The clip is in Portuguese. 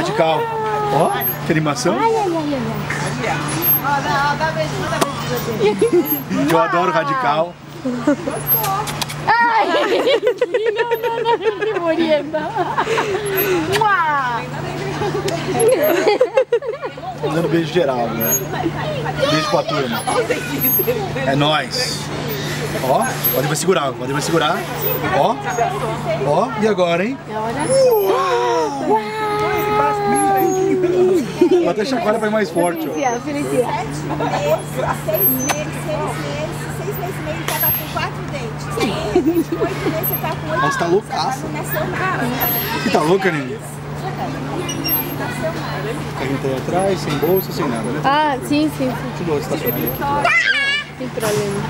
Radical. Ó, que animação. Ai, ai, ai, ai. Eu adoro Radical. Ai, não, não, não, que bonita. Dando beijo geral, né? Beijo pra turma. É nóis. Ó, pode vai segurar, pode vai segurar. Ó, ó, e agora, hein? Vou até chacoalha pra ir mais forte, ó. Felicia, Felicia. Sete meses, seis meses, seis meses, seis meses e meio ele já tá com quatro dentes. Oito meses você tá com oito Nossa, tá loucaça. Você tá louca, nada. A gente aí atrás, sem bolsa, sem nada, né? Ah, sim, sim, sim. Tudo estacionado. Sem problema.